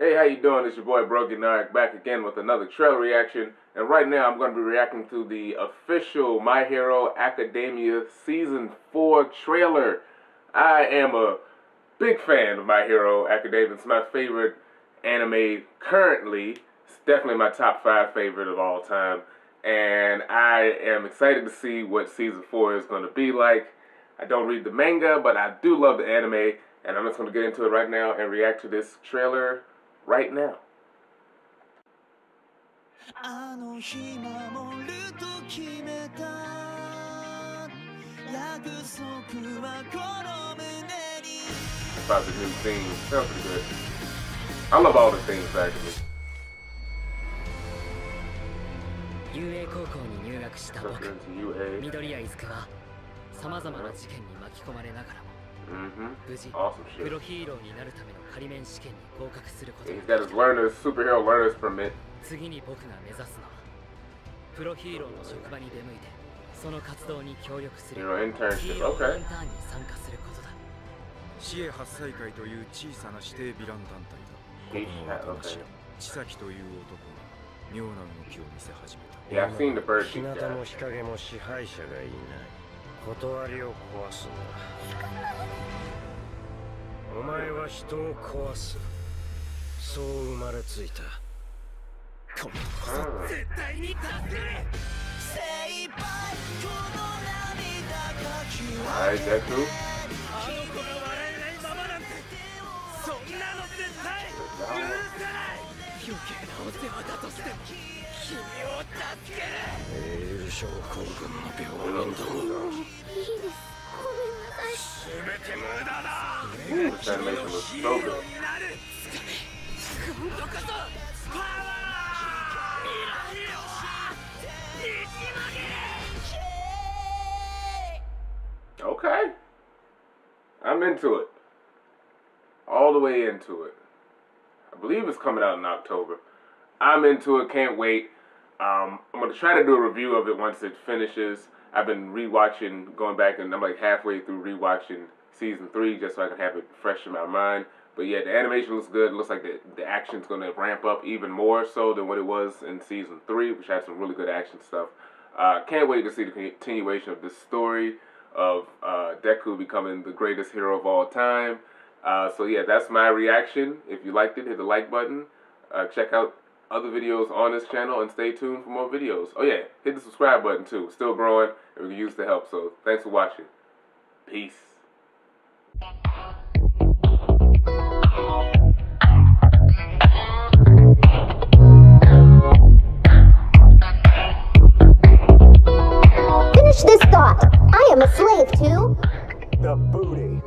Hey, how you doing? It's your boy Brogi Naric back again with another trailer reaction. And right now I'm going to be reacting to the official My Hero Academia Season 4 trailer. I am a big fan of My Hero Academia. It's my favorite anime currently. It's definitely my top 5 favorite of all time. And I am excited to see what Season 4 is going to be like. I don't read the manga, but I do love the anime. And I'm just going to get into it right now and react to this trailer right now. あの日守ると決めた約束はこの胸に About the new theme. Sounds pretty good. I love all the themes actually. 遊泳高校に入学した僕緑谷伊豆はさまざまな事件に巻き込まれながらも無事プロヒーローになるための仮免試験に合格することが次に僕が目指すのはプロヒーローの職場に出向いてその活動に協力するヒーローインターンに参加することだ市営八歳会という小さな指定ヴィラン団体だ僕の私千崎という男が妙な動きを見せ始めた Yeah, I've seen the bird 日向も日陰も支配者がいない 断りを壊すんだお前は人を壊す。そう生まれついた。今度こそ絶対に助ける精一杯この涙がきはい、ジャッ症候群の病人どもいいですごめんなさい全て無駄だ俺が君のヒーローになるつかめ今度こそパワー未来はねじ曲げ Okay. I'm into it. All the way into it. I believe it's coming out in October. I'm into it. Can't wait. Um, I'm gonna try to do a review of it once it finishes. I've been rewatching, going back, and I'm like halfway through rewatching season three just so I can have it fresh in my mind. But yeah, the animation looks good. It looks like the, the action's going to ramp up even more so than what it was in season three, which had some really good action stuff. Uh, can't wait to see the continuation of this story of uh, Deku becoming the greatest hero of all time. Uh, so yeah, that's my reaction. If you liked it, hit the like button. Uh, check out other videos on this channel and stay tuned for more videos. Oh yeah, hit the subscribe button too. Still growing and we can use the help. So thanks for watching. Peace. Finish this thought. I am a slave to... The booty.